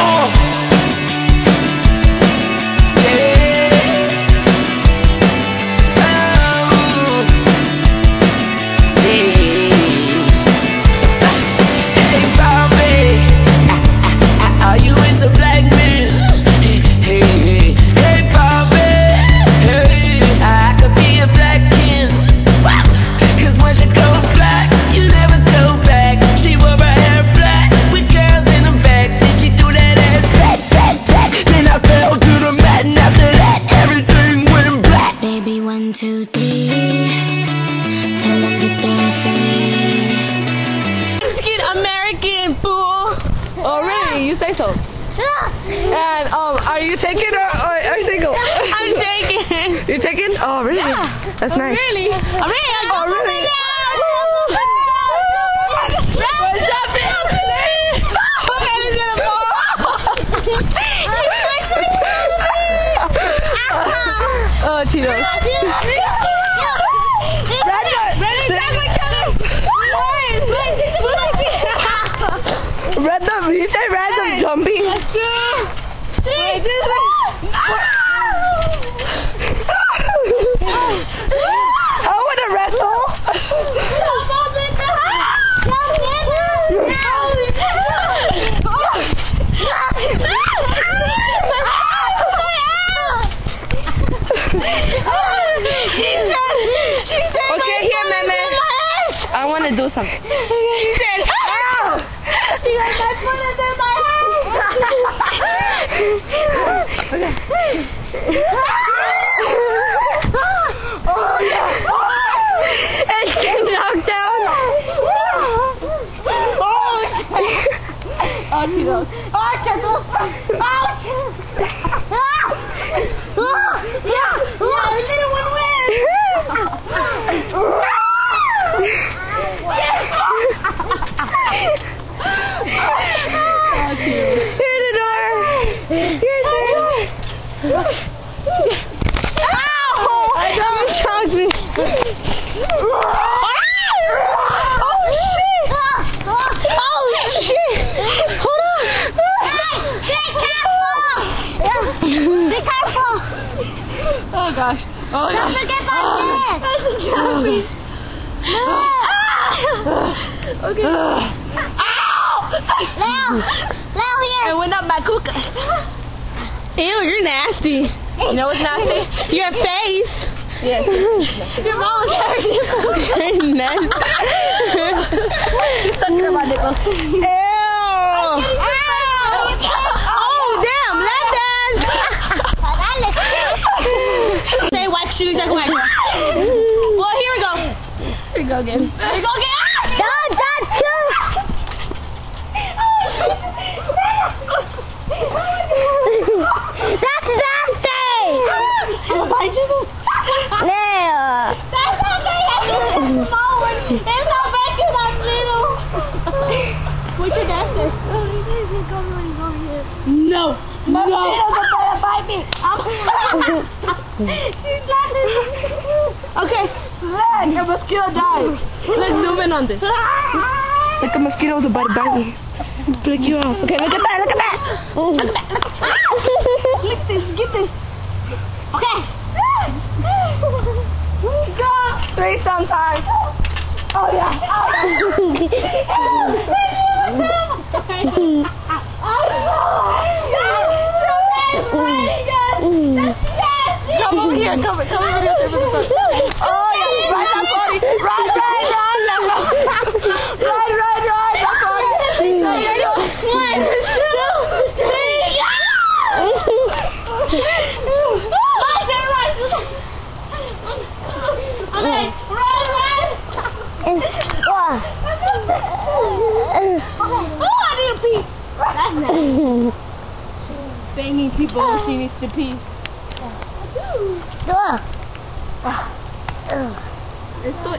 Oh! two, three. Tell them get the referee. Mexican American fool. Oh, really? You say so. And um, are you taking or, are you single? I'm taking. You taking? Oh, really? Yeah. That's nice. Oh, really? Oh, really? Oh, really? To do something. She said, "Ow!" She got my foot under my oh, yeah. And she knocked down. Oh, shit. Oh, she knows. Oh. Oh, shit. Oh, yeah. Yeah, the little one Here's the door. Here's the door. Ow! I know. You shocked me. Oh, shit. Oh, shit. Hold on. Be careful! Oh, gosh. Oh, Don't gosh. forget my Oh. head! That's a jellyfish. Okay. Ow! Leo! Leo here! I went up my cooker. Ew, you're nasty. You know what's nasty? Your face. Yes. Your mom was having your. You're nasty. She's sucking on my nipples. go again. Here we go again. Don't touch you! That's something! I'll bite you. Leo! That's okay. That's a small one. It's not bad because I'm little. What's your dad say? No. No. gonna bite me! She's laughing. A mosquito died. Let's zoom in on this. Like a mosquito was about to bite me. Break you off. Okay, look at that. Look at that. Oh. Look at that. Look at that. Lick this. Get this. Okay. Go. Three sometimes. Oh, oh yeah. Come over here. Come, over, come over here. Oh yeah. Right up, Cody. Right, right, right. Right, right, right. That's Cody. One, two, three. Okay, run, run. Oh, I need to pee. That's nice. Banging people when she needs to pee. It's so